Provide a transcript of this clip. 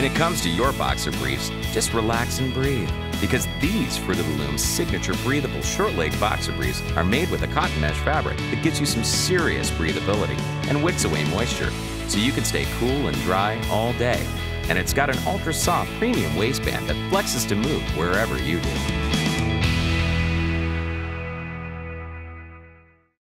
When it comes to your boxer briefs, just relax and breathe. Because these Fruit of the Loom signature breathable short leg boxer briefs are made with a cotton mesh fabric that gives you some serious breathability and wicks away moisture, so you can stay cool and dry all day. And it's got an ultra soft premium waistband that flexes to move wherever you do.